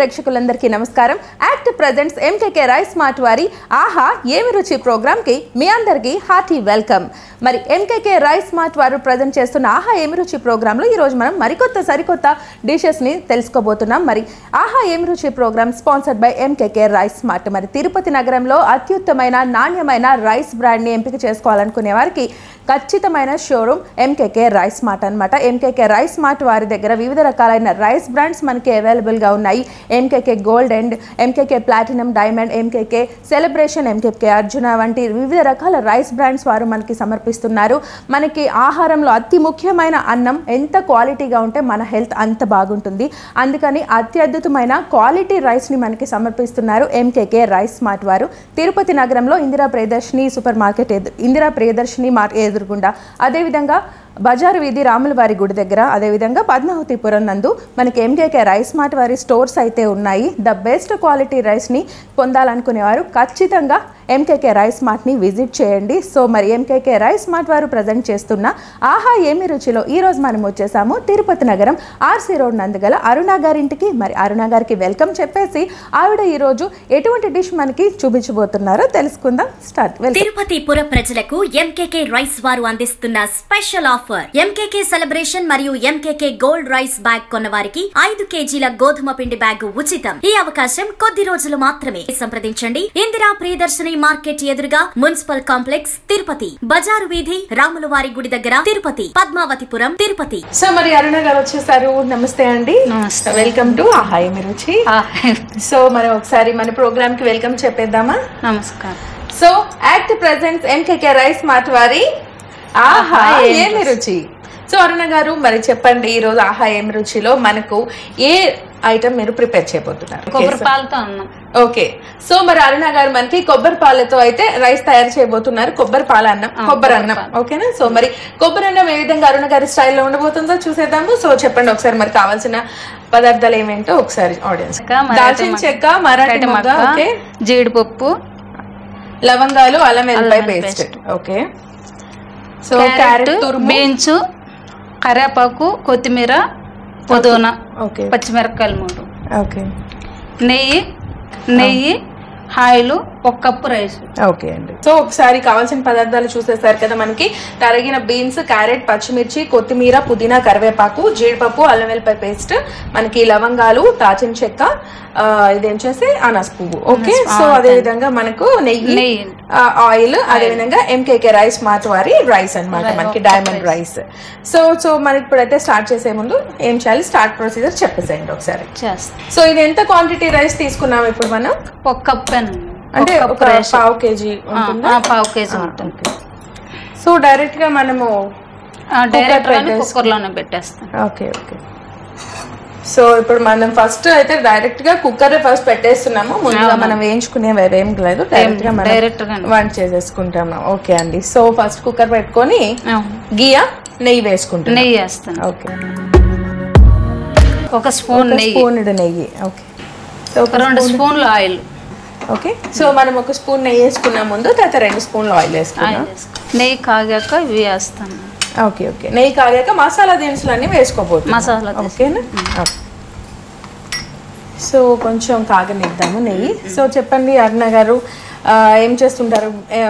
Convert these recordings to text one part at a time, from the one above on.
ప్రేక్షకులందరికీ నమస్కారం. ACT presents MKK rice smart వారి ఆహా ఏమి రుచి ప్రోగ్రామ్కి మీ అందరికీ హార్టీ వెల్కమ్. మరి M K K rice smart వారు ప్రజెంట్ చేస్తున్న ఆహా ఏమి రుచి ప్రోగ్రాంలో ఈరోజు మనం మరికొత్త సరికొత్త డిషెస్ని తెలుసుకోబోతున్నాం. మరి ఆహా ఏమి రుచి program sponsored by M K K rice smart మరి తిరుపతి నగరంలో అత్యుత్తమైన నాణ్యమైన రైస్ బ్రాండ్ని ఎంపిక చేసుకోవాలనుకునే వారికి ఖచ్చితమైన షోరూమ్ ఎంకేకే రైస్ మార్ట్ అనమాట ఎంకేకే రైస్ మార్ట్ వారి దగ్గర వివిధ రకాలైన రైస్ బ్రాండ్స్ మనకి అవైలబుల్గా ఉన్నాయి. M K K gold and M K K platinum diamond M K K celebration M K K Arjuna వంటి వివిధ రకాల రైస్ బ్రాండ్స్ వారు మనకి సమర్పిస్తున్నారు. మనకి ఆహారంలో అతి ముఖ్యమైన అన్నం ఎంత క్వాలిటీగా ఉంటే మన హెల్త్ అంత బాగుంటుంది. అందుకని అత్యద్భుతమైన క్వాలిటీ రైస్ని మనకి సమర్పిస్తున్నారు ఎంకేకే రైస్ మార్ట్ వారు. తిరుపతి నగరంలో ఇందిరా ప్రియదర్శిని సూపర్ మార్కెట్ ఇందిరా ప్రియదర్శిని మార్ ఎదురుగుండా అదేవిధంగా బజారు వీధి రాములవారి గుడి దగ్గర. అదేవిధంగా పద్మావతిపురం నందు మనకి M K K rice mart వారి స్టోర్స్ అయితే ఉన్నాయి. ద బెస్ట్ క్వాలిటీ రైస్ని పొందాలనుకునేవారు ఖచ్చితంగా ఎంకేకే రైస్ మార్ట్ని విజిట్ చేయండి. సో మరి M K K rice mart వారు ప్రజెంట్ చేస్తున్న ఆహా ఏమి రుచిలో ఈ రోజు మనం వచ్చేసాము. తిరుపతి నగరం ఆర్సీ రోడ్ నందుగల అరుణ గారింటికి. మరి అరుణ గారికి వెల్కమ్ చెప్పేసి ఆవిడ ఈరోజు ఎటువంటి డిష్ మనకి చూపించబోతున్నారో తెలుసుకుందాం. స్టార్ట్. తిరుపతి పుర ప్రజలకు ఎంకేకే రైస్ వారు అందిస్తున్న స్పెషల్ ఆఫర్. ఎంకేకే సెలబ్రేషన్ మరియు ఎంకేకే గోల్డ్ రైస్ బ్యాగ్ కొన్న వారికి ఐదు కేజీల గోధుమ పిండి బ్యాగ్ ఉచితం. ఈ అవకాశం కొద్ది రోజులు మాత్రమే. సంప్రదించండి. ఇందిరా ప్రియదర్శిని మార్కెట్ ఎదురుగా మున్సిపల్ కాంప్లెక్స్ తిరుపతి. బజారు వీధి రాములవారి గుడి దగ్గర తిరుపతి. పద్మావతిపురం తిరుపతి. సో మరి అరుణ గారు వచ్చేసారు. నమస్తే అండి. వెల్కమ్ టు ఆహాయ్ మీ రుచి సో మరి ఒకసారి మన ప్రోగ్రామ్కి వెల్కమ్ చెప్పేద్దామా? నమస్కారం. So act presents M K K rice mart వారి ఆహా ఏమి రుచి? సో అరుణ గారు మరి చెప్పండి ఈ రోజు ఆహా ఏమి రుచిలో మనకు ఏ ఐటమ్ మీరు ప్రిపేర్ చేయబోతున్నారు? కొబ్బరి పాలతో అన్నం. ఓకే. సో మరి అరుణ గారు మనకి కొబ్బరి పాలతో అయితే రైస్ తయారు చేయబోతున్నారు కొబ్బరి పాల అన్నం కొబ్బరి అన్నం. ఓకేనా? సో మరి కొబ్బరి అన్నం ఏ విధంగా అరుణ గారి స్టైల్లో ఉండబోతుందో చూసేద్దాము. సో చెప్పండి ఒకసారి మరి కావాల్సిన పదార్థాలు ఏమేంటో ఒకసారి ఆడియన్స్ దాల్చిన చెక్క మరాఠీ మొగ్గ జీడిపప్పు లవంగాలు అల్లం వెల్లిపాయ అల్లం paste. Okay. So carrot beans కరివేపాకు కొత్తిమీర పుదీనా ఓకే. పచ్చిమిరపకాయలు మూడు. ఓకే. నెయ్యి నెయ్యి ఆయిల్ ఒక కప్పు రైస్ ఓకే అండి. సో ఒకసారి కావాల్సిన పదార్థాలు చూసేసారు కదా మనకి. తరిగిన బీన్స్ క్యారెట్ పచ్చిమిర్చి కొత్తిమీర పుదీనా కరివేపాకు జీడిపప్పు అల్లం వెల్లిపాయ పేస్ట్ మనకి లవంగాలు దాచిన చెక్క ఇదేం చేసి అనాస్ పువ్వు. ఓకే? సో అదే విధంగా మనకు నెయ్యి ఆయిల్ అదే విధంగా M K K rice mart వారి రైస్ అన్నమాట మనకి డైమండ్ రైస్ సో సో మనకి ఇప్పుడైతే స్టార్ట్ చేసే ముందు ఏం చేయాలి? స్టార్ట్ ప్రొసీజర్ చెప్పేసేయండి ఒకసారి. సో ఇది ఎంత క్వాంటిటీ రైస్ తీసుకున్నాం ఇప్పుడు మనం? ఒక కప్పు అంటే ఒక పావు కేజీ పావు కేజీ ఉంటుంది. సో డైరెక్ట్గా మనము డైరెక్ట్ కుక్కర్లోనే పెట్టేస్తాం. Okay okay. సో ఇప్పుడు మనం ఫస్ట్ అయితే డైరెక్ట్గా కుక్కర్ ఫస్ట్ పెట్టేస్తున్నాము. ముందుగా మనం వేయించుకునేవి ఏం లేదు. డైరెక్ట్గా డైరెక్ట్. వంట చేసేసుకుంటాము. ఓకే అండి. సో ఫస్ట్ కుక్కర్ పెట్టుకొని. గియా నెయ్యి వేసుకుంటాం నెయ్యి వేస్తాను. ఓకే. ఒక స్పూన్ నెయ్యి. స్పూన్ నెయ్యి. ఓకే. సో ఒక రెండు స్పూన్లు ఆయిల్. ఓకే సో మనం ఒక స్పూన్ నెయ్యి వేసుకున్న ముందు తర్వాత రెండు స్పూన్లు ఆయిల్ వేసుకున్నాం. నెయ్యి కాగాక ఇవి వేస్తాను. ఓకే ఓకే నెయ్యి కాగాక మసాలా దినుసులు అన్ని వేసుకోబోతున్నాం. మసాలా. ఓకేనా ఓకే. సో కొంచెం కాగనిద్దాము నెయ్యి. సో చెప్పండి అరుణ గారు ఏం చేస్తుంటారు?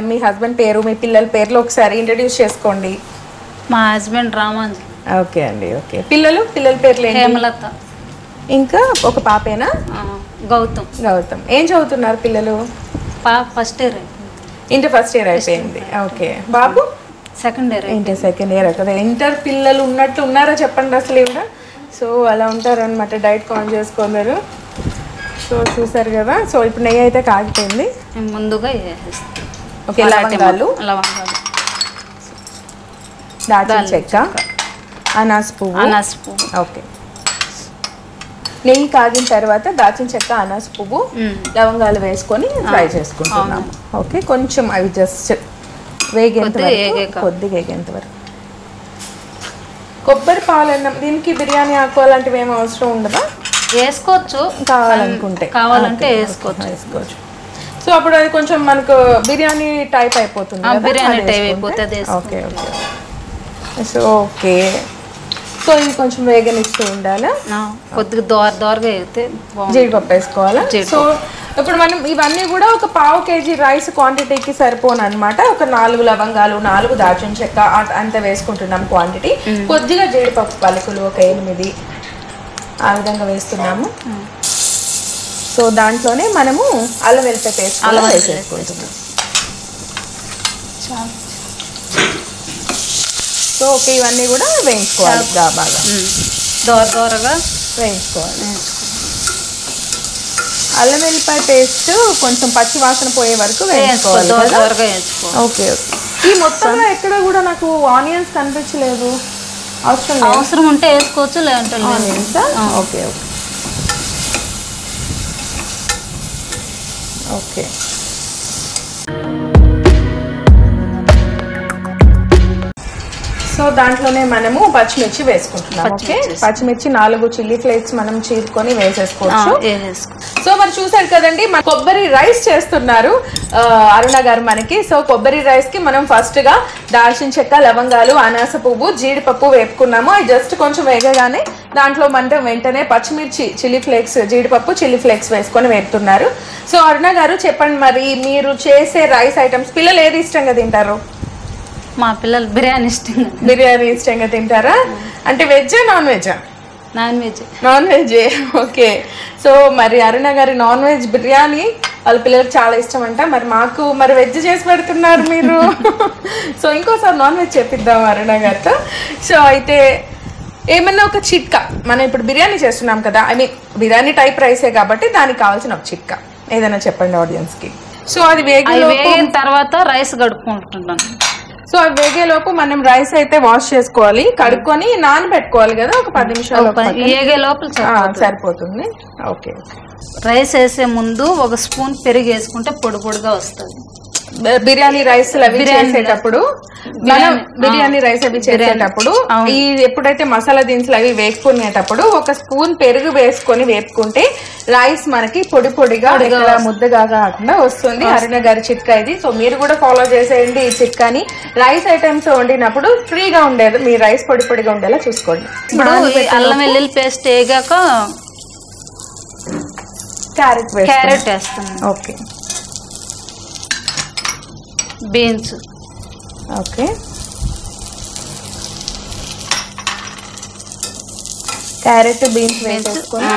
మీ హస్బెండ్ పేరు మీ పిల్లల పేర్లు ఒకసారి ఇంట్రడ్యూస్ చేసుకోండి. మా హస్బెండ్ రామాంజలి. ఓకే అండి ఓకే పిల్లలు? పిల్లల పేర్లు హేమలత. ఇంకా ఒక పాపేనా? గౌతమ్. గౌతమ్. ఏం చదువుతున్నారు పిల్లలు? First year inter first year అయిపోయింది. ఓకే. బాబు? Second year inter second year కదా. ఇంటర్ పిల్లలు ఉన్నట్టు ఉన్నారా చెప్పండి అసలు ఇవిడ సో అలా ఉంటారు అనమాట డైట్ కాన్ చేసుకున్నారు. సో చూసారు కదా. సో ఇప్పుడు నెయ్యి అయితే కాగిపోయింది. ముందుగా ఓకే లవంగాలు. లవంగాలు. దాల్చిన చెక్క. అనాస్ పువ్వు. అనాస్ పువ్వు. ఓకే. నెయ్యి కాగిన తర్వాత దాల్చిన చెక్క అనాస్ పువ్వు. లవంగాలు వేసుకొని ఫ్రై చేసుకుంటున్నాం ఓకే కొంచెం అవి జస్ట్ వేగేంత కొద్దిగా వరకు వేగాక. కొద్దిగా వేగేంత వరకు. కొబ్బరి పాలన్నం దీనికి బిర్యానీ ఆకు అలాంటివి ఏం అవసరం ఉండదా? వేసుకోవచ్చు. కావాలనుకుంటే. కావాలంటే వేసుకోవచ్చు. వేసుకోవచ్చు. సో అప్పుడు అది కొంచెం మనకు బిర్యానీ టైప్ అయిపోతుంది? బిర్యానీ అది type వేసుకుంటే? అయిపోతే అది okay okay. So okay. So కొంచెం వేగనిస్తూ ఉండాలా? కొద్దిగా దోర దోరగా అయితే జీడిపప్పు వేసుకోవాలా. సో ఇప్పుడు మనం ఇవన్నీ కూడా ఒక పావు కేజీ రైస్ క్వాంటిటీకి సరిపోను అనమాట ఒక నాలుగు లవంగాలు నాలుగు దాల్చిన చెక్క అంత వేసుకుంటున్నాం క్వాంటిటీ. కొద్దిగా జీడిపప్పు పలుకులు ఒక ఎనిమిది ఆ విధంగా వేస్తున్నాము. సో దాంట్లోనే మనము అల్లం వెల్లిపాయ పేస్ట్ అల్లం వేసేసుకుంటున్నాం. సో ఓకే ఇవన్నీ కూడా వేయించుకోవాలి. గా- బాగా. దోర దోరగా వేయించుకోవాలి. అల్లం వెల్లిపాయ పేస్ట్ కొంచెం పచ్చి వాసన పోయే వరకు వేయించుకో వేయించుకోవాలి ఓకే ఓకే. ఈ మొత్తంలో ఎక్కడ కూడా నాకు ఆనియన్స్ కనిపించలేదు. అవసరం అవసరం ఉంటే వేసుకోవచ్చు లేదంటే. Onions okay okay. Okay. So దాంట్లోనే మనము పచ్చిమిర్చి వేసుకుంటున్నాం ఓకే? పచ్చిమిర్చి నాలుగు చిల్లీ ఫ్లేక్స్ మనం చీరుకొని వేసేసుకోవచ్చు. వేసేసుకో. సో మరి చూసారు కదండి మన కొబ్బరి రైస్ చేస్తున్నారు అరుణ గారు మనకి. సో కొబ్బరి రైస్కి మనం ఫస్ట్గా దాల్చిన చెక్క లవంగాలు అనాస పువ్వు జీడిపప్పు వేపుకున్నాము. అది జస్ట్ కొంచెం వేగగానే దాంట్లో మనం వెంటనే పచ్చిమిర్చి చిల్లీ ఫ్లేక్స్ జీడిపప్పు చిల్లీ ఫ్లేక్స్ వేసుకొని వేపుతున్నారు. సో అరుణ గారు చెప్పండి మరి మీరు చేసే రైస్ ఐటమ్స్ పిల్లలు ఏది ఇష్టంగా తింటారు? మా పిల్లలు బిర్యానీ ఇష్టంగా బిర్యానీ ఇష్టంగా తింటారా? అంటే వెజ్జా non వెజ్జా? Non veg. Non veg okay. So మరి అరుణ గారి నాన్ వెజ్ బిర్యానీ వాళ్ళ పిల్లలకు చాలా ఇష్టం అంట. మరి మాకు మరి వెజ్ చేసి పెడుతున్నారు మీరు. సో ఇంకోసారి నాన్ వెజ్ చెప్పిద్దాం అరుణ గారితో. సో అయితే ఏమన్నా ఒక చిట్కా? మనం ఇప్పుడు బిర్యానీ చేస్తున్నాం కదా. ఐ మీన్ బిర్యానీ టైప్ రైసే కాబట్టి దానికి కావాల్సిన ఒక చిట్కా. ఏదైనా చెప్పండి ఆడియన్స్కి. సో అది వేగిన తర్వాత రైస్ గడుపుకుంటున్నాను సో అవి వేగేలోపు మనం రైస్ అయితే వాష్ చేసుకోవాలి కడుక్కొని నానబెట్టుకోవాలి కదా ఒక పది నిమిషాలు. వేగే లోపల సరిపోతుంది. ఓకే రైస్ వేసే ముందు ఒక స్పూన్ పెరుగు వేసుకుంటే పొడి పొడిగా వస్తుంది బిర్యానీ రైస్ అవి బిర్యానీ చేసేటప్పుడు మనం బిర్యానీ, రైస్ అవి చేసేటప్పుడు. ఈ ఎప్పుడైతే మసాలా దినుసులు అవి వేసుకునేటప్పుడు ఒక స్పూన్ పెరుగు వేసుకొని వేపుకుంటే రైస్ మనకి పొడి పొడిగా ముద్దగా కాకుండా వస్తుంది. అరుణ గారి చిట్కా ఇది. సో మీరు కూడా ఫాలో చేసేయండి ఈ చిట్కాని. రైస్ ఐటమ్స్ వండినప్పుడు ఫ్రీగా ఉండేది. మీ రైస్ పొడి పొడిగా ఉండేలా చూసుకోండి. ఇప్పుడు అల్లం వెల్లుల్లి పేస్ట్ వేగాక క్యారెట్ క్యారెట్ వేస్తున్నాను. Okay. Beans. Okay. Carrot beans వేసేసుకొని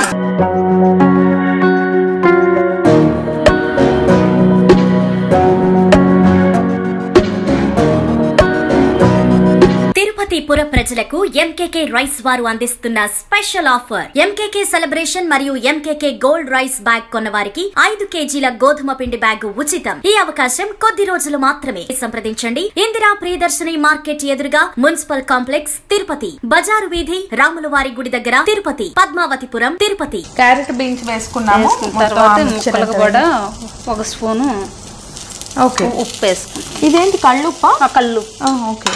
తిరుపతి పుర ప్రజలకు ఎంకేకే రైస్ వారు అందిస్తున్న స్పెషల్ ఆఫర్. ఎంకేకే సెలబ్రేషన్ మరియు ఎంకేకే గోల్డ్ రైస్ బ్యాగ్ కొన్న వారికి ఐదు కేజీల గోధుమ పిండి బ్యాగ్ ఉచితం. ఈ అవకాశం కొద్ది రోజులు మాత్రమే. సంప్రదించండి. ఇందిరా ప్రియదర్శిని మార్కెట్ ఎదురుగా మున్సిపల్ కాంప్లెక్స్ తిరుపతి. బజారు వీధి రాములవారి గుడి దగ్గర తిరుపతి. పద్మావతిపురం తిరుపతి. క్యారెట్ బీన్స్ వేసుకున్నాము. వేసుకున్న తర్వాత కూడా ఒక స్పూను ఓకే. ఉప్పు వేసుకుంటాం ఇదేంటి కళ్ళుప్ప? ఆ కళ్ళు ఓకే.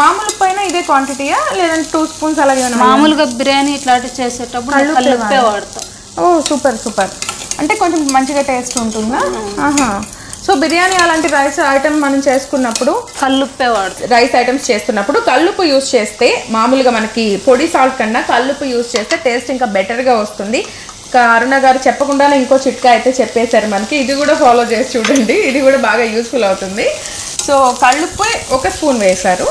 మామూలు పైన ఇదే క్వాంటిటీయా లేదంటే టూ స్పూన్స్ అలాగే మామూలుగా బిర్యానీ ఇట్లాంటివి చేసేటప్పుడు వాడతాం. ఓ సూపర్ సూపర్ అంటే కొంచెం మంచిగా టేస్ట్ ఉంటుందా? ఆహా. సో బిర్యానీ అలాంటి రైస్ ఐటమ్ మనం చేసుకున్నప్పుడు కల్లుప్పే వాడతాం. రైస్ ఐటమ్స్ చేస్తున్నప్పుడు కల్లుప్పు యూస్ చేస్తే మామూలుగా మనకి పొడి సాల్ట్ కన్నా కల్లుప్పు యూస్ చేస్తే టేస్ట్ ఇంకా బెటర్గా వస్తుంది. అరుణ గారు చెప్పకుండానే ఇంకో చిట్కా అయితే చెప్పేశారు మనకి. ఇది కూడా ఫాలో చేసి చూడండి. ఇది కూడా బాగా యూస్ఫుల్ అవుతుంది. సో కల్లుప్పు ఒక స్పూన్ వేశారు.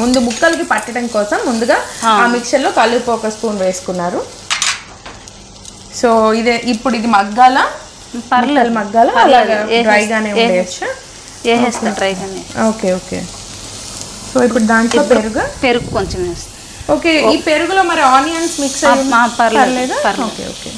ముందు ముక్కలకి పట్టడం కోసం ముందుగా ఆ మిక్చర్లో కల్లుప్పు ఒక స్పూన్ వేసుకున్నారు. సో ఇదే ఇప్పుడు ఇది మగ్గాల పర్లేదు. మగ్గాల. అలాగా. డ్రైగానే ఉండేయచ్చు. వేసేస్తాను ఓకే. ఓకే సో ఇప్పుడు దాంట్లో పెరుగు? పెరుగు కొంచెం ఓకే ఈ పెరుగులో మరి ఆనియన్స్ మిక్స్ పర్లేదు. Okay okay.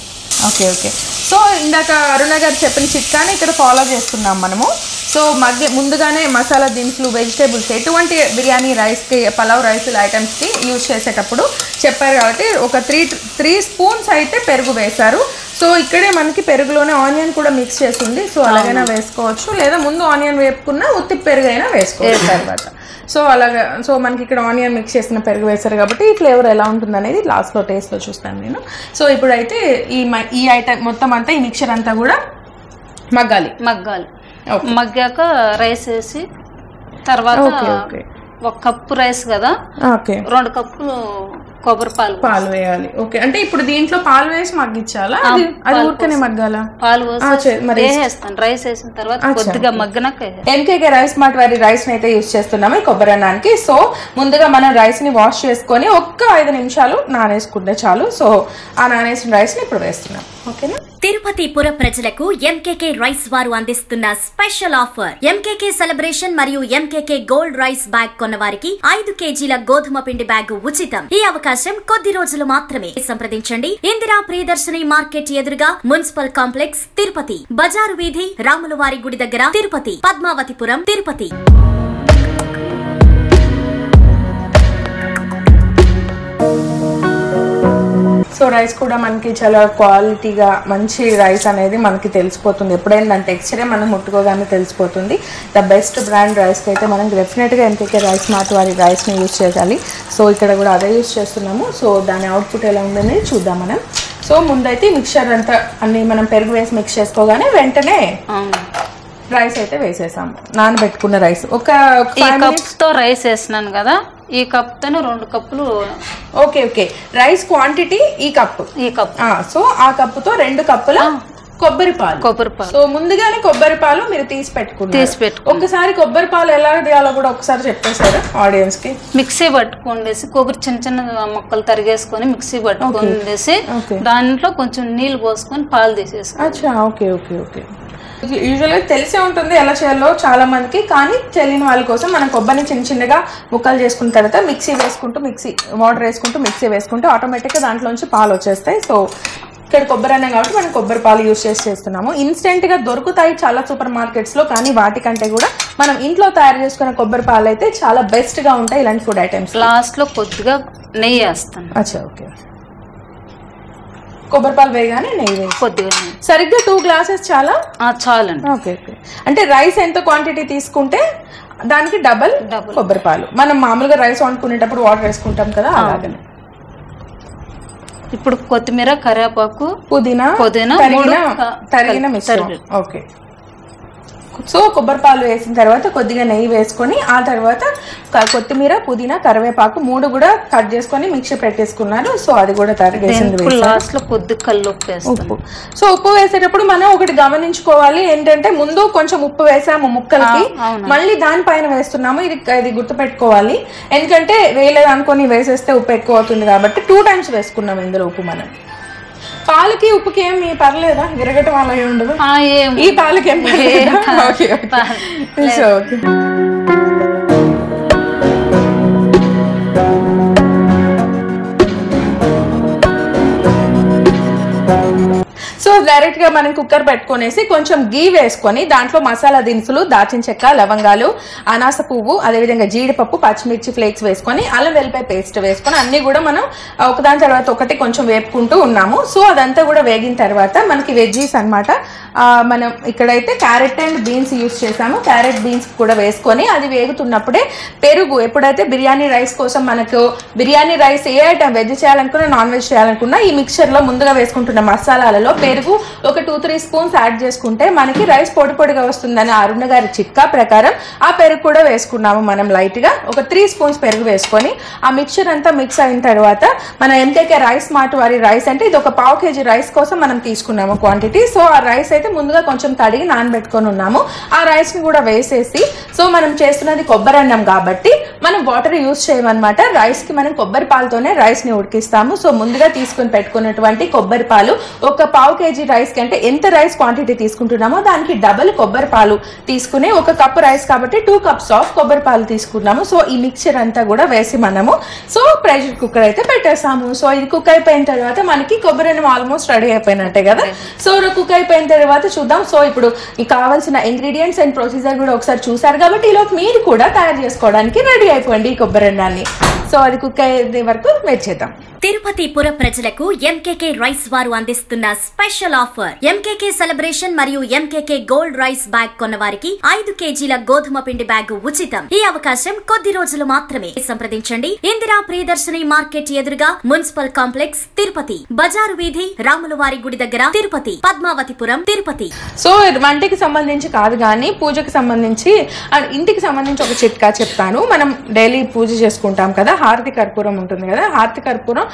Okay okay. So ఇందాక అరుణ గారు చెప్పిన చిట్కాని ఇక్కడ ఫాలో చేస్తున్నాం మనము. సో మధ్య ముందుగానే మసాలా దినుసులు వెజిటేబుల్స్ ఎటువంటి బిర్యానీ రైస్కి పలావ్ రైస్ ఐటమ్స్కి యూజ్ చేసేటప్పుడు చెప్పారు కాబట్టి ఒక త్రీ త్రీ స్పూన్స్ అయితే పెరుగు వేశారు. సో ఇక్కడే మనకి పెరుగులోనే ఆనియన్ కూడా మిక్స్ చేసింది సో అలాగైనా వేసుకోవచ్చు. లేదా ముందు ఆనియన్ వేపుకున్న ఉత్తి పెరుగు అయినా వేసుకోవచ్చు. తర్వాత సో అలాగా సో మనకి ఇక్కడ ఆనియన్ మిక్స్ చేసిన పెరుగు వేస్తారు కాబట్టి ఈ ఫ్లేవర్ ఎలా ఉంటుంది అనేది లాస్ట్లో టేస్ట్లో చూస్తాను నేను. సో ఇప్పుడైతే ఈ ఈ ఐటమ్ మొత్తం అంతా ఈ మిక్చర్ అంతా కూడా మగ్గాలి. మగ్గాలి. మగ్గాక రైస్ వేసి తర్వాత ఒక కప్పు రైస్ కదా ఓకే రెండు కప్పులు కొబ్బరి పాలు పాలు వేయాలి. ఓకే. అంటే ఇప్పుడు దీంట్లో పాలు వేసి మగ్గించాలా అది అది ఊరికనే మగ్గాల? పాలు వేసేస్తాను రైస్ వేసిన తర్వాత కొద్దిగా మగ్గినాక. ఎంకేకే రైస్ మార్ట్ వారి రైస్ని అయితే యూస్ చేస్తున్నాము కొబ్బరి అన్నానికి. సో ముందుగా మనం రైస్ని వాష్ చేసుకొని ఒక్క ఐదు నిమిషాలు నానేసుకుంటే చాలు. సో ఆ నానేసిన రైస్ని ఇప్పుడు వేస్తున్నాం. ఓకేనా? తిరుపతి పుర ప్రజలకు ఎంకేకే రైస్ వారు అందిస్తున్న స్పెషల్ ఆఫర్. ఎంకేకే సెలబ్రేషన్ మరియు ఎంకేకే గోల్డ్ రైస్ బ్యాగ్ కొన్న వారికి ఐదు కేజీల గోధుమ పిండి బ్యాగ్ ఉచితం. ఈ అవకాశం కొద్ది రోజులు మాత్రమే. సంప్రదించండి. ఇందిరా ప్రియదర్శిని మార్కెట్ ఎదురుగా మున్సిపల్ కాంప్లెక్స్ తిరుపతి. బజారు వీధి రాములవారి గుడి దగ్గర తిరుపతి. పద్మావతిపురం తిరుపతి. సో రైస్ కూడా మనకి చాలా క్వాలిటీగా మంచి రైస్ అనేది మనకి తెలిసిపోతుంది. ఎప్పుడైనా దాని టెక్స్చరే మనం ముట్టుకోగానే తెలిసిపోతుంది. ద బెస్ట్ బ్రాండ్ రైస్కి అయితే మనం డెఫినెట్గా ఎంకేకే రైస్ మార్ట్ వారి రైస్ని యూజ్ చేయాలి. సో ఇక్కడ కూడా అదే యూజ్ చేస్తున్నాము. సో దాని అవుట్పుట్ ఎలా ఉందని చూద్దాం మనం. సో ముందైతే మిక్చర్ అంతా అన్ని మనం పెరుగు వేసి మిక్స్ చేసుకోగానే వెంటనే రైస్ అయితే వేసేసాము నానబెట్టుకున్న రైస్. ఒక ఈ కప్తో రైస్ వేసినాను కదా ఈ కప్ తోనే రెండు కప్పులు ఓకే ఓకే. రైస్ క్వాంటిటీ ఈ కప్పు. ఈ కప్ సో ఆ కప్పుతో రెండు కప్పుల కొబ్బరి పాలు. కొబ్బరి పాలు. సో ముందుగానే కొబ్బరి పాలు మీరు తీసి పెట్టుకున్నారు. తీసి పెట్టుకున్నాను. ఒక్కసారి కొబ్బరి పాలు ఎలా తీయాలో కూడా ఒకసారి చెప్పేశారు ఆడియన్స్కి మిక్సీ పట్టుకొండేసి కొబ్బరి చిన్న చిన్న ముక్కలు తరిగేసుకొని మిక్సీ పట్టుకొండేసి. దాంట్లో కొంచెం నీళ్ళు పోసుకొని పాలు తీసేసుకో అచ్చా ఓకే ఓకే ఓకే. యూజువల్గా తెలిసే ఉంటుంది ఎలా చేయాలో చాలా మందికి కానీ తెలియని వాళ్ళ కోసం మనం కొబ్బరిని చిన్న చిన్నగా ముక్కలు చేసుకున్న తర్వాత మిక్సీ వేసుకుంటూ మిక్సీ వాటర్ వేసుకుంటూ మిక్సీ వేసుకుంటూ ఆటోమేటిక్గా దాంట్లోంచి పాలు వచ్చేస్తాయి. సో ఇక్కడ కొబ్బరి అన్నం కాబట్టి మనం కొబ్బరి పాలు యూస్ చేసి చేస్తున్నాము. ఇన్స్టెంట్గా దొరుకుతాయి చాలా సూపర్ మార్కెట్స్లో కానీ వాటికంటే కూడా మనం ఇంట్లో తయారు చేసుకున్న కొబ్బరి పాలు అయితే చాలా బెస్ట్గా ఉంటాయి ఇలాంటి ఫుడ్ ఐటమ్స్ లాస్ట్లో కొద్దిగా నెయ్యి వేస్తాను. అచ్చా ఓకే. కొబ్బరి పాలు వేయగానే నెయ్యి వేసి కొద్దిగా. సరిగ్గా టూ గ్లాసెస్ చాలా? చాలండి. ఓకే ఓకే అంటే రైస్ ఎంత క్వాంటిటీ తీసుకుంటే దానికి డబల్ Double. కొబ్బరి పాలు. మనం మామూలుగా రైస్ వండుకునేటప్పుడు వాటర్ వేసుకుంటాం కదా అలాగనే. ఇప్పుడు కొత్తిమీర కరివేపాకు పుదీనా పుదీనా, తరిగిన మిశ్రమం. ఓకే సో కొబ్బరి పాలు వేసిన తర్వాత కొద్దిగా నెయ్యి వేసుకొని ఆ తర్వాత కొత్తిమీర పుదీనా కరివేపాకు మూడు కూడా కట్ చేసుకొని మిక్సీ పెట్టేసుకున్నారు సో అది కూడా తరిగేసింది. లాస్ట్లో కొద్ది కళ్ళు ఉప్పు. సో ఉప్పు వేసేటప్పుడు మనం ఒకటి గమనించుకోవాలి ఏంటంటే ముందు కొంచెం ఉప్పు వేసాము ముక్కలకి. మళ్ళీ దానిపైన వేస్తున్నాము. ఇది ఇది గుర్తుపెట్టుకోవాలి. ఎందుకంటే వేయలేదు అనుకొని వేసేస్తే ఉప్పు ఎక్కువ అవుతుంది కాబట్టి టూ టైమ్స్ వేసుకున్నాం ఇందులో ఉప్పు మనం. పాలకి ఉప్పుకి ఏమి పర్లేదా విరగటం అలా ఏమి ఉండదు ఆ, ఏం ఈ పాలకి ఏం ఏం పర్లేదా? పర్లేదు. ఓకే ఓకే పర్లేదు. సో ఓకే సో డైరెక్ట్గా మనం కుక్కర్ పెట్టుకునేసి కొంచెం గీ వేసుకొని దాంట్లో మసాలా దినుసులు దాచిన చెక్క లవంగాలు అనాస పువ్వు అదేవిధంగా జీడిపప్పు పచ్చిమిర్చి ఫ్లేక్స్ వేసుకొని అల్లం వెల్లిపాయ పేస్ట్ వేసుకొని అన్ని కూడా మనం ఒకదాని తర్వాత ఒకటి కొంచెం వేపుకుంటూ ఉన్నాము. సో అదంతా కూడా వేగిన తర్వాత మనకి వెజ్జీస్ అనమాట మనం ఇక్కడైతే క్యారెట్ అండ్ బీన్స్ యూస్ చేసాము క్యారెట్ బీన్స్ కూడా వేసుకొని అది వేగుతున్నప్పుడే పెరుగు ఎప్పుడైతే బిర్యానీ రైస్ కోసం మనకు బిర్యానీ రైస్ ఏ ఐటమ్ వెజ్ చేయాలనుకున్నా నాన్ వెజ్ చేయాలనుకున్నా ఈ మిక్చర్లో ముందుగా వేసుకుంటున్న మసాలాలలో పెరుగు పెరుగు ఒక టూ త్రీ స్పూన్స్ యాడ్ చేసుకుంటే మనకి రైస్ పొడి పొడిగా వస్తుందని అరుణ గారి చిట్కా ప్రకారం ఆ పెరుగు కూడా వేసుకున్నాము మనం లైట్గా. ఒక త్రీ స్పూన్స్ పెరుగు వేసుకొని ఆ మిక్చర్ అంతా మిక్స్ అయిన తర్వాత మన ఎంకేకే రైస్ మాట వారి రైస్ అంటే ఇది ఒక పావు కేజీ రైస్ కోసం మనం తీసుకున్నాము క్వాంటిటీ సో ఆ రైస్ అయితే ముందుగా కొంచెం తడిగి నానబెట్టుకొని ఉన్నాము. ఆ రైస్ని కూడా వేసేసి సో మనం చేస్తున్నది కొబ్బరి అన్నం కాబట్టి మనం వాటర్ యూస్ చేయమన్నమాట. రైస్కి మనం కొబ్బరి పాలతోనే రైస్ని ఉడికిస్తాము. సో ముందుగా తీసుకొని పెట్టుకున్నటువంటి కొబ్బరి పాలు ఒక పావు కేజీ రైస్ కంటే ఎంత రైస్ క్వాంటిటీ తీసుకుంటున్నామో దానికి డబల్ కొబ్బరి పాలు తీసుకుని ఒక కప్ రైస్ కాబట్టి టూ కప్స్ ఆఫ్ కొబ్బరి పాలు తీసుకున్నాము సో ఈ మిక్చర్ అంతా కూడా వేసి మనము సో ప్రెషర్ కుక్కర్ అయితే పెట్టేసాము సో ఇది కుక్ అయిపోయిన తర్వాత మనకి కొబ్బరి అన్నం ఆల్మోస్ట్ రెడీ అయిపోయినట్టే కదా? సో కుక్ అయిపోయిన తర్వాత చూద్దాం. సో ఇప్పుడు కావాల్సిన ఇంగ్రీడియంట్స్ అండ్ ప్రొసీజర్ కూడా ఒకసారి చూసారు కాబట్టి ఈలోపు మీరు కూడా తయారు చేసుకోవడానికి రెడీ అయిపోండి ఈ కొబ్బరి అన్నాన్ని. సో అది కుక్ అయ్యే వరకు వెయిట్ చేద్దాం. తిరుపతి పుర ప్రజలకు ఎంకేకే రైస్ వారు అందిస్తున్న స్పెషల్ ఆఫర్. ఎంకేకే సెలబ్రేషన్ మరియు ఎంకేకే గోల్డ్ రైస్ బ్యాగ్ కొన్న వారికి ఐదు కేజీల గోధుమ పిండి బ్యాగ్ ఉచితం. ఈ అవకాశం కొద్ది రోజులు మాత్రమే. సంప్రదించండి. ఇందిరా ప్రియదర్శిని మార్కెట్ ఎదురుగా మున్సిపల్ కాంప్లెక్స్ తిరుపతి. బజారు వీధి రాములవారి గుడి దగ్గర తిరుపతి. పద్మావతిపురం తిరుపతి. సో వంటకి సంబంధించి కాదు కానీ పూజకి సంబంధించి అండ్ ఇంటికి సంబంధించి ఒక చిట్కా చెప్తాను. మనం డైలీ పూజ చేసుకుంటాం కదా హారతి కర్పూరం ఉంటుంది కదా హారతి కర్పూరం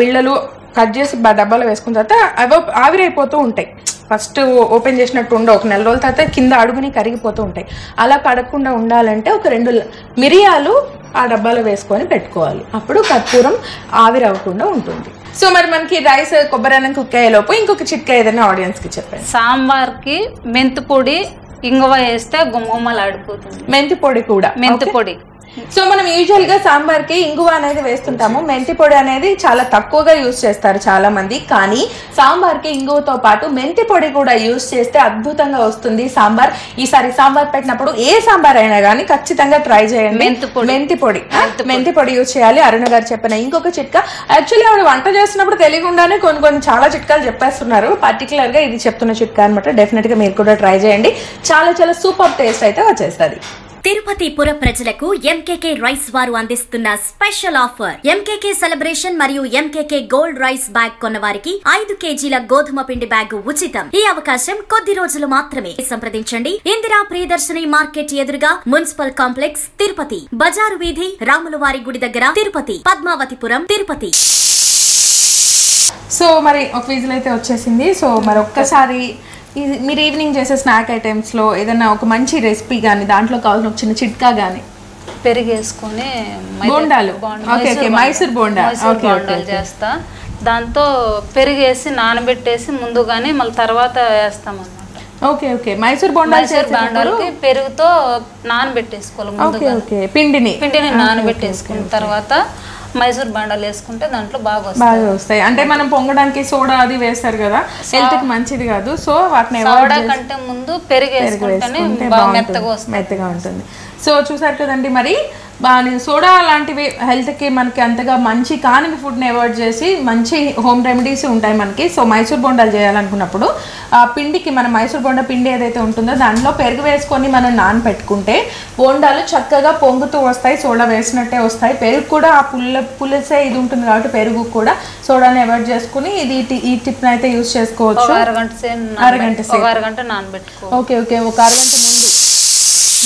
బిళ్ళలు కట్ చేసి డబ్బాలో వేసుకున్న తర్వాత అవి ఆవిరైపోతూ ఉంటాయి. ఫస్ట్ ఓపెన్ చేసినట్టు ఉండవు. ఒక నెల రోజుల తర్వాత కింద అడుగుని కరిగిపోతూ ఉంటాయి. అలా కడగకుండా ఉండాలంటే ఒక రెండు మిరియాలు ఆ డబ్బాలో వేసుకొని పెట్టుకోవాలి. అప్పుడు కర్పూరం ఆవిరవ్వకుండా ఉంటుంది. సో మరి మనకి రైస్ కొబ్బరి అన్నం కుక్ అయ్యేలోపు ఇంకొక చిట్కా ఏదైనా ఆడియన్స్కి చెప్పండి. సాంబార్కి మెంతి పొడి ఇంగువ వేస్తే గుమ్మగుమ్మలాడిపోతుంది మెంతి పొడి కూడా. మెంతి? పొడి సో మనం యూజువల్గా సాంబార్కి ఇంగువ అనేది వేస్తుంటాము. మెంతి పొడి అనేది చాలా తక్కువగా యూస్ చేస్తారు చాలా మంది కానీ సాంబార్కి ఇంగువతో పాటు మెంతి పొడి కూడా యూస్ చేస్తే అద్భుతంగా వస్తుంది సాంబార్. ఈసారి సాంబార్ పెట్టినప్పుడు ఏ సాంబార్ అయినా కానీ ఖచ్చితంగా ట్రై చేయండి. మెంతి పొడి. మెంతి పొడి. మెంతి పొడి. యూజ్ చేయాలి. అరుణ గారు చెప్పిన ఇంకొక చిట్కా. యాక్చువల్లీ ఆవిడ వంట చేస్తున్నప్పుడు తెలియకుండానే కొన్ని కొన్ని చాలా చిట్కాలు చెప్పేస్తున్నారు. పర్టికులర్గా ఇది చెప్తున్న చిట్కా అనమాట డెఫినెట్గా మీరు కూడా ట్రై చేయండి. చాలా చాలా సూపర్ టేస్ట్ అయితే వచ్చేస్తుంది. తిరుపతి పుర ప్రజలకు ఎంకేకే రైస్ వారు అందిస్తున్న స్పెషల్ ఆఫర్. ఎంకేకే సెలబ్రేషన్ మరియు ఎంకేకే గోల్డ్ రైస్ బ్యాగ్ కొన్న వారికి ఐదు కేజీల గోధుమ పిండి బ్యాగ్ ఉచితం. ఈ అవకాశం కొద్ది రోజులు మాత్రమే. సంప్రదించండి. ఇందిరా ప్రియదర్శిని మార్కెట్ ఎదురుగా మున్సిపల్ కాంప్లెక్స్ తిరుపతి. బజారు వీధి రాములవారి గుడి దగ్గర తిరుపతి. పద్మావతిపురం తిరుపతి. సో మరి ఒక అయితే వచ్చేసింది. సో మరి ఒక్కసారి ఇది మీరు ఈవినింగ్ చేసే స్నాక్ ఐటమ్స్లో ఏదైనా ఒక మంచి రెసిపీ కానీ దాంట్లో కావాల్సిన ఒక చిన్న చిట్కా కానీ పెరుగు వేసుకొని మైదా- బోండాలు. మైసూర్ బోండా. బోండాలు. చేస్తా. దాంతో పెరుగు వేసి నానబెట్టేసి ముందుగానే మళ్ళీ తర్వాత వేస్తాం అన్నమాట ఓకే ఓకే. మైసూర్ బొండాలు బోండాలకి పెరుగుతో నానబెట్టేసుకోవాలి ఓకే ముందుగా ఓకే. పిండిని. పిండిని నానబెట్టేసుకున్న తర్వాత మైసూర్ బాండాలు వేసుకుంటే దాంట్లో బాగా బాగా వస్తాయి. అంటే మనం పొంగడానికి సోడా అది వేస్తారు కదా హెల్త్కి మంచిది కాదు. సో వాటిని కంటే ముందు పెరుగు. మెత్తగా వస్తుంది మెత్తగా ఉంటుంది. సో చూసారు కదండి మరి సోడా లాంటివి హెల్త్కి మనకి అంతగా మంచి కాని ఫుడ్ని అవాయిడ్ చేసి మంచి హోమ్ రెమెడీస్ ఉంటాయి మనకి. సో మైసూర్ బొండాలు చేయాలనుకున్నప్పుడు ఆ పిండికి మన మైసూర్ బొండ పిండి ఏదైతే ఉంటుందో దాంట్లో పెరుగు వేసుకొని మనం నానబెట్టుకుంటే బోండాలు చక్కగా పొంగుతూ వస్తాయి సోడా వేసినట్టే వస్తాయి. పెరుగు కూడా ఆ పుల్ల పులిసే ఇది ఉంటుంది కాబట్టి పెరుగు కూడా సోడాని అవాయిడ్ చేసుకుని ఇది ఈ టి- ఈ టిప్ని అయితే యూస్ చేసుకోవచ్చు అరగంట సేపు అరగంట ఒక అరగంట నానబెట్టుకో. Okay okay. ఒక అరగంట ముందు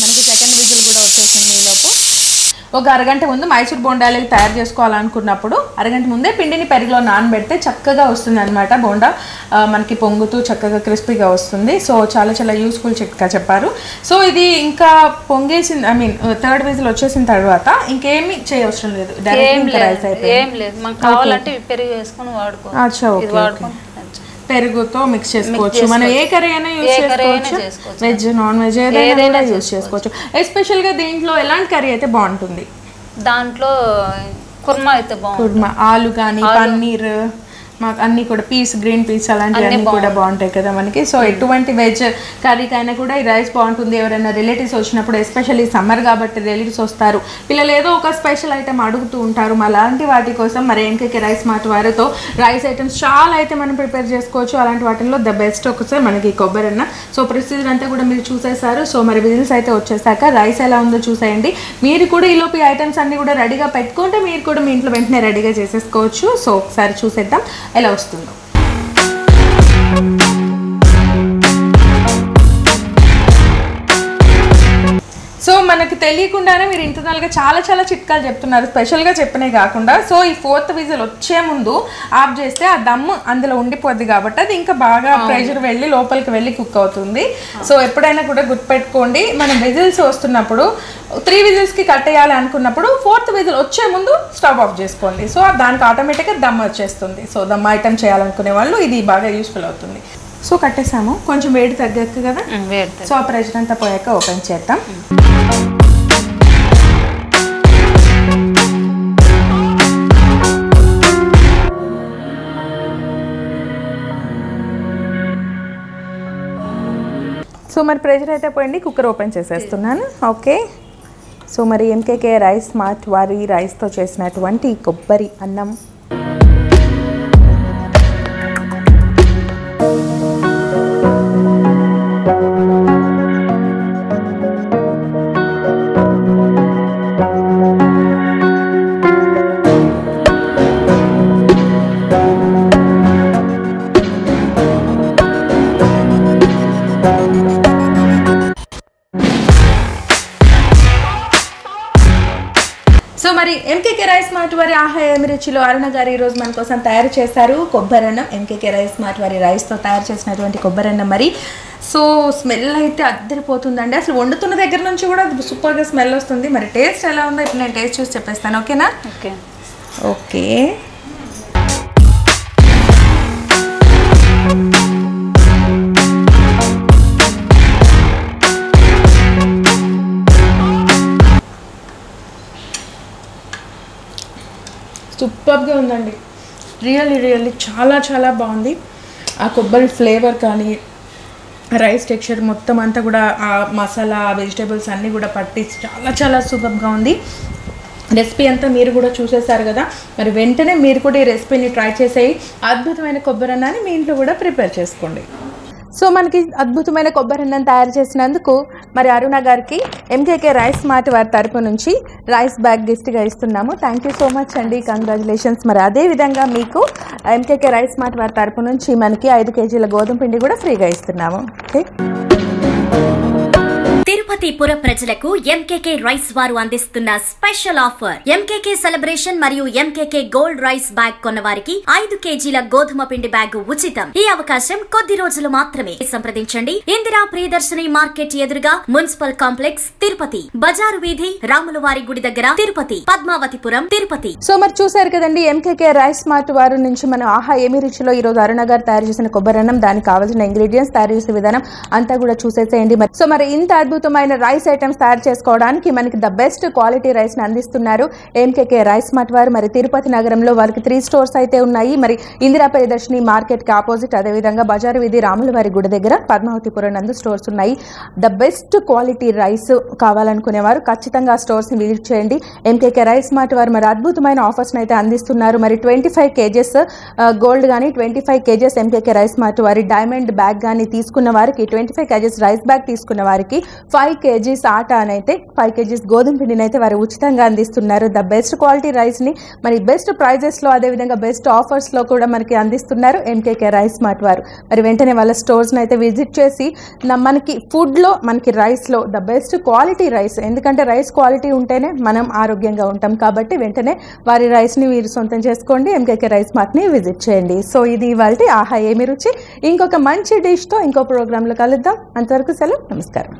మనకి సెకండ్ విజిల్ కూడా వచ్చేసింది ఈలోపు ఒక అరగంట ముందు మైసూర్ బోండాలు తయారు చేసుకోవాలనుకున్నప్పుడు అరగంట ముందే పిండిని పెరుగులో నానబెడితే చక్కగా వస్తుంది అనమాట బోండా మనకి పొంగుతూ చక్కగా క్రిస్పీగా వస్తుంది. సో చాలా చాలా యూస్ఫుల్ చిట్కా చెప్పారు. సో ఇది ఇంకా పొంగేసింది ఐ మీన్ థర్డ్ విజిల్ వచ్చేసిన తర్వాత ఇంకేమీ చేయవసరం లేదు. డైరెక్ట్ రైస్ అయిపోయింది. అచ్చా ఓకే. పెరుగుతో మిక్స్ చేసుకోవచ్చు. మనం ఏ కర్రీ అయినా అయినా చేసుకోవచ్చు. వెజ్ నాన్ వెజ్ ఏదైనా యూస్ చేసుకోవచ్చు. ఎస్పెషల్గా దీంట్లో ఎలాంటి కర్రీ అయితే బాగుంటుంది? దాంట్లో కుర్మా అయితే బాగుంటుంది. కుర్మా ఆలు కానీ పన్నీర్. మాకు అన్ని కూడా పీస్ గ్రీన్ పీస్ అలాంటివి అన్ని కూడా బాగుంటాయి. కదా మనకి. సో ఎటువంటి వెజ్ కర్రీకైనా కూడా ఈ రైస్ బాగుంటుంది. ఎవరైనా రిలేటివ్స్ వచ్చినప్పుడు ఎస్పెషల్లీ సమ్మర్ కాబట్టి రిలేటివ్స్ వస్తారు. పిల్లలు ఏదో ఒక స్పెషల్ ఐటమ్ అడుగుతూ ఉంటారు. అలాంటి వాటి కోసం మరి ఎంకేకే రైస్ మార్ట్ వారితో రైస్ ఐటమ్స్ చాలా అయితే మనం ప్రిపేర్ చేసుకోవచ్చు. అలాంటి వాటిల్లో ద బెస్ట్ ఒకసారి మనకి కొబ్బరి అన్న. సో ప్రొసీజర్ అంతా కూడా మీరు చూసేసారు సో మరి విజిల్స్ అయితే వచ్చేసాక రైస్ ఎలా ఉందో చూసేయండి. మీరు కూడా ఈలోపు ఈ ఐటమ్స్ అన్ని కూడా రెడీగా పెట్టుకుంటే మీరు కూడా మీ ఇంట్లో వెంటనే రెడీగా చేసేసుకోవచ్చు. సో ఒకసారి చూసేద్దాం. ఎలా వస్తుందో తెలియకుండానే మీరు ఇంటర్నల్గా చాలా చాలా చిట్కాలు చెప్తున్నారు. స్పెషల్గా చెప్పినవి కాకుండా. సో ఈ ఫోర్త్ విజిల్ వచ్చే ముందు ఆఫ్ చేస్తే ఆ దమ్ అందులో ఉండిపోద్ది కాబట్టి అది ఇంకా బాగా ప్రెషర్ వెళ్ళి లోపలికి వెళ్ళి కుక్ అవుతుంది. సో ఎప్పుడైనా కూడా గుర్తుపెట్టుకోండి. మనం విజిల్స్ వస్తున్నప్పుడు త్రీ విజిల్స్కి కట్టేయాలి అనుకున్నప్పుడు ఫోర్త్ విజిల్ వచ్చే ముందు స్టవ్ ఆఫ్ చేసుకోండి. సో దానికి ఆటోమేటిక్గా దమ్ వచ్చేస్తుంది. సో దమ్ ఐటమ్ చేయాలనుకునే వాళ్ళు ఇది బాగా యూస్ఫుల్ అవుతుంది. సో కట్టేసాము. కొంచెం వేడి తగ్గక కదా? సో ఆ ప్రెషర్ అంతా పోయాక ఓపెన్ చేద్దాం. సో మరి ప్రెషర్ అయితే పోయింది కుక్కర్ ఓపెన్ చేసేస్తున్నాను. ఓకే. సో మరి ఎంకేకే రైస్ మార్ట్ వారి రైస్తో చేసినటువంటి కొబ్బరి అన్నం. thank you MKK rice mart వారి ఆహా ఏమి రుచిలో అరుణ గారు ఈరోజు మన కోసం తయారు చేశారు. కొబ్బరన్నం ఎంకేకే రైస్ మార్ట్ వారి రైస్తో తయారు చేసినటువంటి కొబ్బరన్నం మరి. సో స్మెల్ అయితే అద్దరిపోతుందండి. అసలు వండుతున్న దగ్గర నుంచి కూడా సూపర్గా స్మెల్ వస్తుంది. మరి టేస్ట్ ఎలా ఉందో ఇప్పుడు నేను టేస్ట్ చూసి చెప్పేస్తాను. ఓకేనా ఓకే ఓకే సూపర్గా ఉందండి. రియల్లీ రియల్లీ చాలా చాలా బాగుంది. ఆ కొబ్బరి ఫ్లేవర్ కానీ రైస్ టెక్స్చర్ మొత్తం అంతా కూడా ఆ మసాలా వెజిటేబుల్స్ అన్నీ కూడా పట్టి చాలా చాలా సూపర్గా ఉంది. రెసిపీ అంతా మీరు కూడా చూసేశారు కదా. మరి వెంటనే మీరు కూడా ఈ రెసిపీని ట్రై చేసేయి. అద్భుతమైన కొబ్బరి అన్నాన్ని మీ ఇంట్లో కూడా ప్రిపేర్ చేసుకోండి. సో మనకి అద్భుతమైన కొబ్బరి అన్నం తయారు చేసినందుకు మరి అరుణ గారికి ఎంకేకే రైస్ మార్ట్ వారి తరపు నుంచి రైస్ బ్యాగ్ గిఫ్ట్గా ఇస్తున్నాము. థ్యాంక్ యూ సో మచ్ అండి. కంగ్రాచులేషన్స్ మరి అదే విధంగా మీకు ఎంకేకే రైస్ మార్ట్ వారి తరపు నుంచి మనకి ఐదు కేజీల గోధుమ పిండి కూడా ఫ్రీగా ఇస్తున్నాము. ఓకే తిరుపతిపుర ప్రజలకు ఎంకేకే రైస్ వారు అందిస్తున్న స్పెషల్ ఆఫర్. ఎంకేకే సెలబ్రేషన్ మరియు ఎంకేకే గోల్డ్ రైస్ బ్యాగ్ కొన్న వారికి ఐదు కేజీల గోధుమ పిండి బ్యాగ్ ఉచితం. ఈ అవకాశం కొద్ది రోజులు మాత్రమే. సంప్రదించండి. ఇందిరా ప్రియదర్శిని మార్కెట్ ఎదురుగా మున్సిపల్ కాంప్లెక్స్ తిరుపతి. బజారు వీధి రాములవారి గుడి దగ్గర తిరుపతి. పద్మావతిపురం తిరుపతి. సో మరి చూసారు కదండి ఎంకేకే రైస్ మార్ట్ వారి నుంచి మనం ఆహా ఏమి రుచిలో ఈ రోజు అరుణ గారు తయారు చేసిన కొబ్బరి అన్నం దానికి కావాల్సిన ఇంగ్రీడియంట్స్ తయారు చేసే విధానం అంతా కూడా చూసేసేయండి. మరి సో మరి ఇంత అద్భుతమైన రైస్ ఐటమ్స్ తయారు చేసుకోవడానికి మనకి ద బెస్ట్ క్వాలిటీ రైస్ని అందిస్తున్నారు. ఎంకేకే రైస్ మార్ట్ వారు మరి తిరుపతి నగరంలో వారికి త్రీ స్టోర్స్ అయితే ఉన్నాయి. మరి ఇందిరా ప్రియదర్శిని మార్కెట్కి ఆపోజిట్ అదేవిధంగా బజారు వీధి రాముల వారి గుడి దగ్గర పద్మావతిపురం నందు స్టోర్స్ ఉన్నాయి. ద బెస్ట్ క్వాలిటీ రైస్ కావాలనుకునేవారు ఖచ్చితంగా ఆ స్టోర్స్ని విజిట్ చేయండి. ఎంకేకే రైస్ మార్ట్ వారు మరి అద్భుతమైన ఆఫర్స్ని అయితే అందిస్తున్నారు. మరి ట్వంటీ ఫైవ్ కేజెస్ గోల్డ్ కానీ twenty five KGs MKK rice mart వారి డైమండ్ బ్యాగ్ కానీ తీసుకున్న వారికి twenty five KGs rice bag తీసుకున్న వారికి ఫైవ్ కేజీస్ ఆట అయితే ఫైవ్ కేజీస్ గోధుమ పిండిని అయితే వారు ఉచితంగా అందిస్తున్నారు. ద బెస్ట్ క్వాలిటీ రైస్ని మరి బెస్ట్ ప్రైజెస్లో అదేవిధంగా బెస్ట్ ఆఫర్స్లో కూడా మనకి అందిస్తున్నారు ఎంకేకే రైస్ మార్ట్ వారు. మరి వెంటనే వాళ్ళ స్టోర్స్ని అయితే విజిట్ చేసి మనకి ఫుడ్లో మనకి రైస్లో ద బెస్ట్ క్వాలిటీ రైస్ ఎందుకంటే రైస్ క్వాలిటీ ఉంటేనే మనం ఆరోగ్యంగా ఉంటాం. కాబట్టి వెంటనే వారి రైస్ని మీరు సొంతం చేసుకోండి ఎంకేకే రైస్ మార్ట్ని విజిట్ చేయండి. సో ఇది ఇవాళ ఆహా ఏమి రుచి. ఇంకొక మంచి డిష్తో ఇంకో ప్రోగ్రాంలో కలుద్దాం. అంతవరకు సెలవు నమస్కారం.